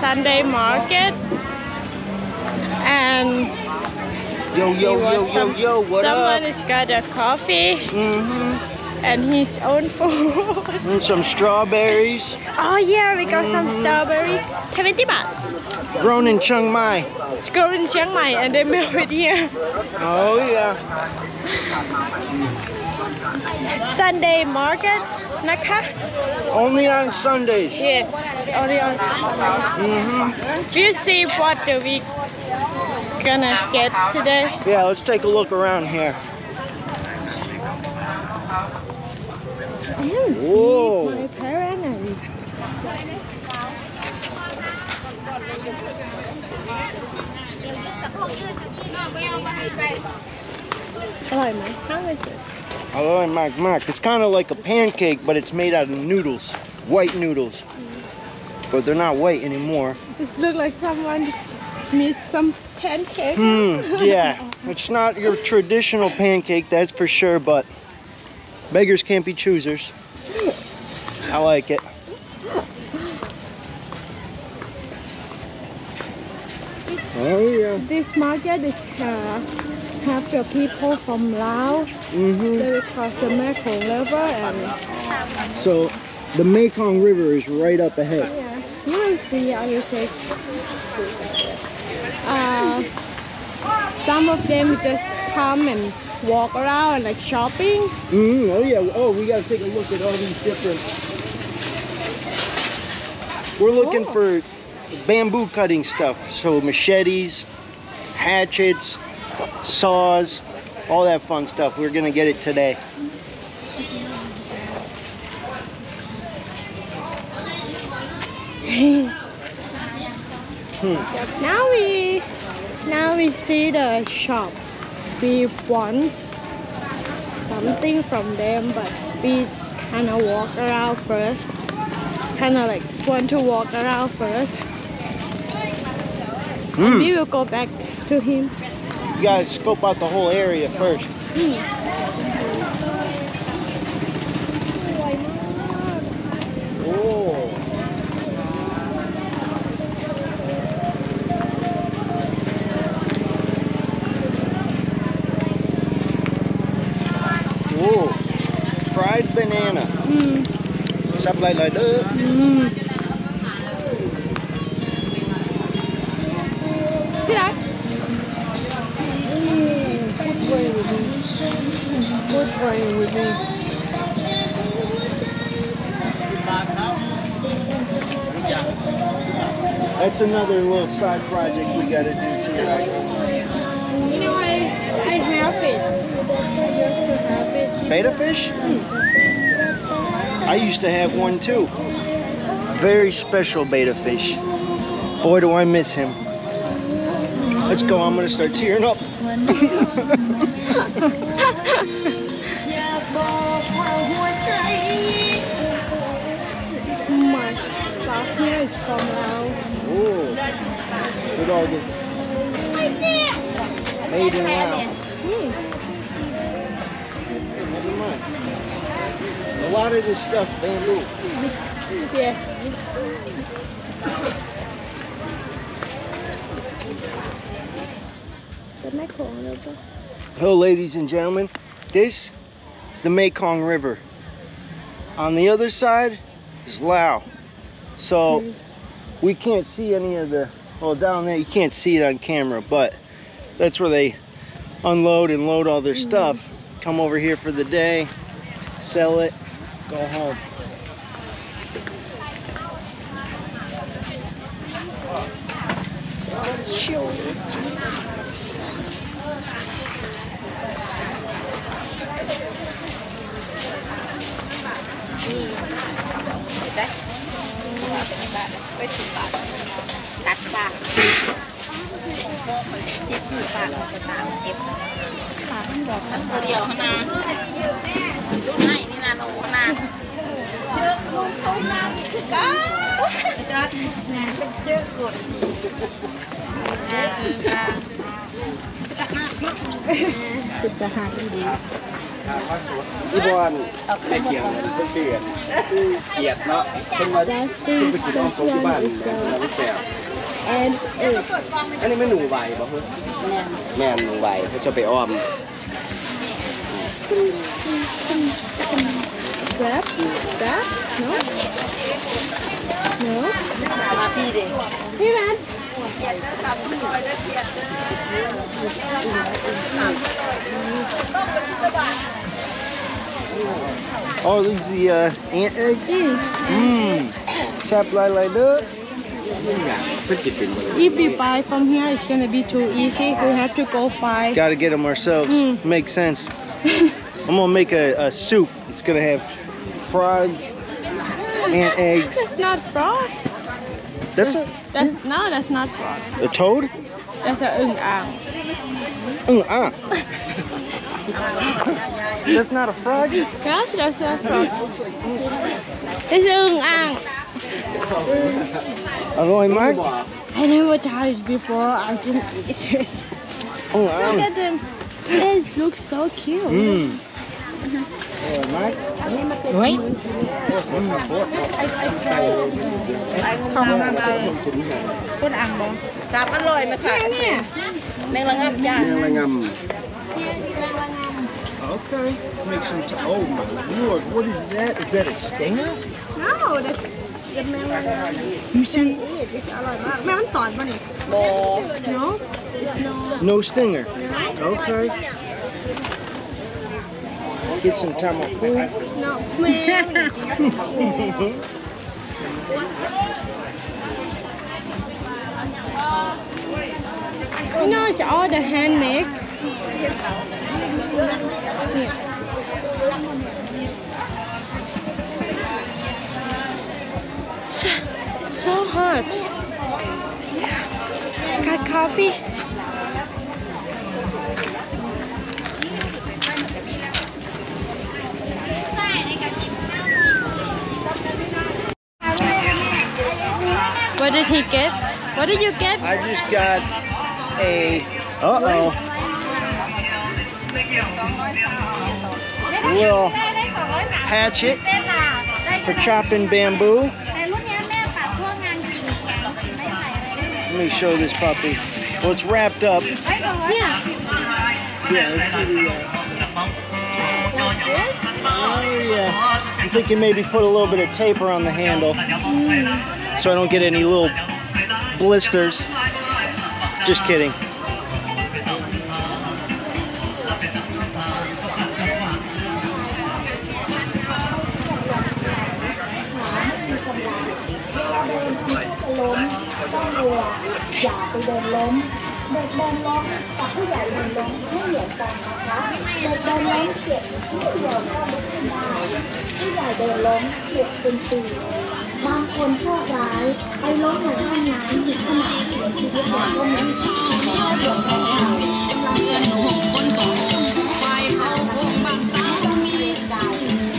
Sunday market and Yo, yo, yo, yo, some- yo, what someone up? has got a coffee Mm-hmm. and his own food. And some strawberries oh yeah, we got some Mhm. strawberries. 70 baht. grown in Chiang Mai. It's grown in Chiang Mai and they made it here. Oh, yeah. Sunday market, Naka? Only on Sundays. Yes, it's only on Sundays. Mm -hmm. Do you see what we gonna get today. Yeah, let's take a look around here. Whoa. Oh, my I like mac mac. It's kind of like a pancake, but it's made out of noodles, white noodles. But they're not white anymore. This look like someone missed some pancake. Mm, yeah, it's not your traditional pancake, that's for sure, but beggars can't be choosers. I like it. Oh yeah. This market is uh, have the people from Laos. Mm-hmm. They cross the Mekong River and So, the Mekong River is right up ahead. yeah, you will see. I will take. Uh, some of them just come and walk around and like shopping. Mm, oh, yeah. Oh, we got to take a look at all these different... We're looking Oh. for bamboo cutting stuff. So, machetes, hatchets, saws, all that fun stuff. We're going to get it today. Hmm. Now we now we see the shop. We want something from them, but we kind of walk around first. Kind of like want to walk around first. Hmm. We will go back to him. You gotta scope out the whole area first. Oh. Oh. Fried banana. อืม Sắp lại lại playing with me. That's another little side project we gotta do tonight. You know, I, I have it. I used to have it. Betta fish? I used to have one too. Very special beta fish. Boy, do I miss him. Let's go. I'm gonna start tearing up. It all gets made in Laos. Hmm. Mind. A lot of this stuff bamboo. Yes. Hello, ladies and gentlemen. This is the Mekong River. On the other side is Lao. So we can't see any of the, well, down there, you can't see it on camera, but that's where they unload and load all their stuff. Come over here for the day, sell it, go home. So คนเขาน้ำคือก้าจัดจอคนเจอค่ะติดจะหักดีที่บอลไอ้เกียงเพิ่นเตือนเกียดเนาะเพิ่นมา That's เพิ่นไปกินอ้อมเขาที่บ้านแล้วแซ่บ the and egg. อันนี้ไม่หนูใบป่ะเพื่อแม่นหนูใบเขาจะไปอ้อม Crab? Crab? No? No? Hey man! Oh, these are the uh, ant eggs? Mmm. Mm. Shop like, that. If we buy from here, it's gonna be too easy. We have to go buy. Gotta get them ourselves. Mm. Makes sense. I'm gonna make a, a soup. It's gonna have frogs, ant eggs. That's not frog. That's a, That's no, that's not frog. a toad? That's a ung ang. Mm, ah. That's not a frog? Yeah, that's a frog. It's ung ang. Aloy Mark? I never tried it before. I didn't eat it. Mm, Look ah. at them. It looks so cute. Mmm. Aloy Mark? เฮ้ย I, I tried it. ไอ้งงงามงามคนอ่างบ่สับอร่อยไหมคะเนี่ยแมงละงับจ้า Melangam. Okay. Make some. T- oh my lord! What is that? Is that a stinger? No, that's the melon. You see? Eat. It's อร่อยมากแม่มันตอดป่ะนี่ บ่ No, it's no. No stinger. Okay. Get some Tama food. No, You know, it's all the handmade. Yeah. so hot. Got coffee? What did he get? What did you get? I just got a. Uh oh. Little hatchet for chopping bamboo. Let me show this puppy. Well, it's wrapped up. Yeah. Yeah, let's see the. Uh... Oh yeah. I'm thinking maybe put a little bit of taper on the handle so I don't get any little blisters. Just kidding. คนโชคร้ายไปล้มหลงท่านน้ำหยิงขนาดเสียชีวิตอย่างก็มีข้าวหยดของเราเงินหกคนต่อไฟเขาคงบางสาวมีใจ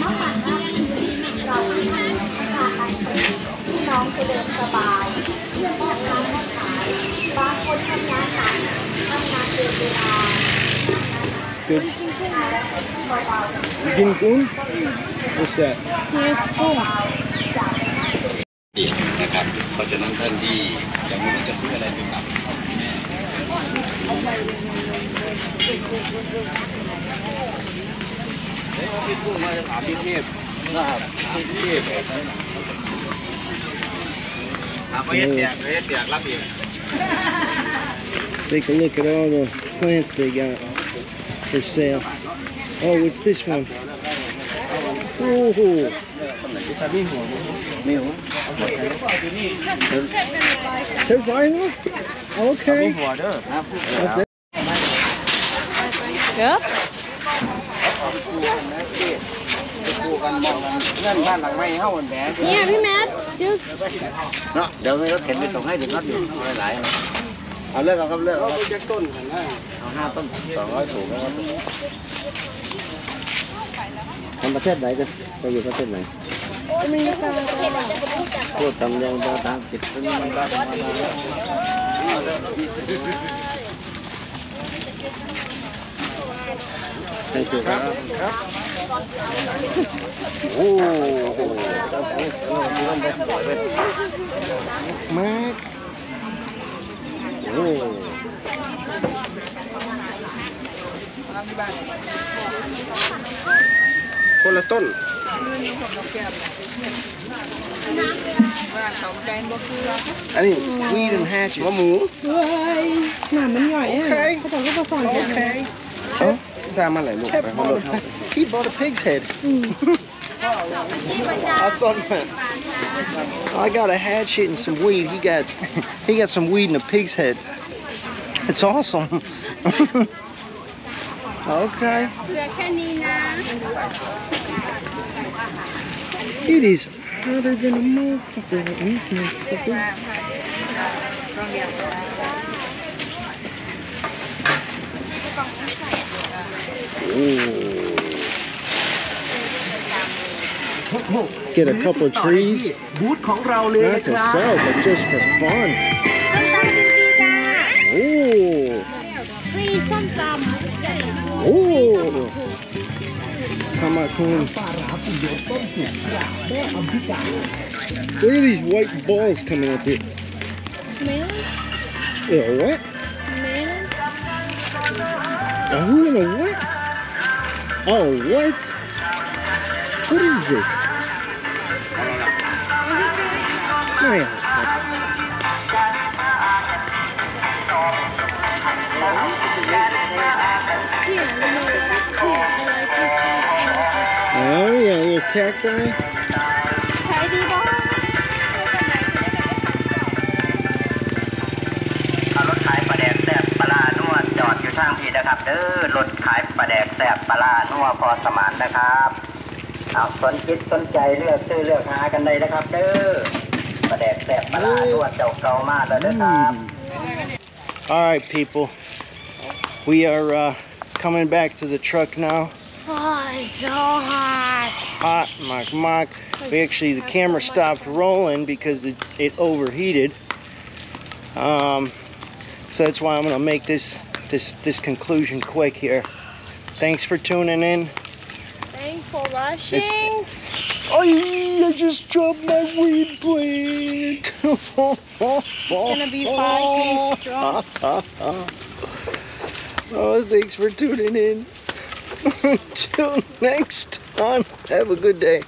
น้ำมันมากคือเราไม่ทำให้ตากันเปิดพี่น้องจะเงินสบายเพื่อนพ่อค้าแม่ขายบางคนทำงานหนักทำงานเกินเวลากินกุ้ง What's that? Nice spoon. เพราะฉะนั้นท่านที่ยังไม่รู้จะซื้ออะไรไปกลับ Nice. Take a look at all the plants they got for sale. Oh, what's this one? Oh. Survival? Okay. What's that? Yep. นั่นบ้านหลังไม้เฮ้ามันแดง Yeah, พี่แมท you เนาะเดี๋ยวให้รถเข็นไปส่งให้ถึงรถอยู่หลายๆเอาเลิกเอาครับเลิกเอาครับ จากต้นกันนะ เอาห้าต้นสองร้อยถูกแล้วครับ ทำประเทศไหนกันไปอยู่ประเทศไหน อเมริกา พูดตำยังตาตามจิตเป็นมันก็มาได้ถูครับโอ้โหแม็กโอ้คนละต้น I weed and hatch it. One more. Ôi, làm bánh nhỏ ấy. Okay. Có thể có phần Okay. Tip. Oh, sao mà lại lục bài hoa lục He bought a pig's head. I thought man, I got a hatchet and some weed. He got he got some weed and a pig's head. It's awesome. okay. It is hotter than a motherfucker out motherfucker. Get a couple of trees, not to sell, but just for fun. Oh. Oh. How much? What are these white balls coming up here? Man. What? A who and a what? Oh, what? What is this? Man. Cacti. ขายดีบ้างรถขายปลาแดกแซ่บปลาล่านวดจอดอยู่ทางพี่นะครับเด้อรถขายปลาแดกแซ่บปลาล่านัวพอสมานนะครับเอาสนจิตสนใจเลือกซื้อเลือกหากันได้นะครับเด้อปลาแดกแซ่บปลาล่านวดเจ้าเก่ามากเลยเด้อครับ All right, people. We are uh, coming back to the truck now. Oh, it's so hot. Hot, mock, mock. We actually, the camera stopped rolling because it, it overheated. Um, so that's why I'm gonna make this this this conclusion quick here. Thanks for tuning in. Thanks for watching. Oh, I just dropped my weed plant. it's gonna be five days strong. oh, thanks for tuning in. Until next time, have a good day.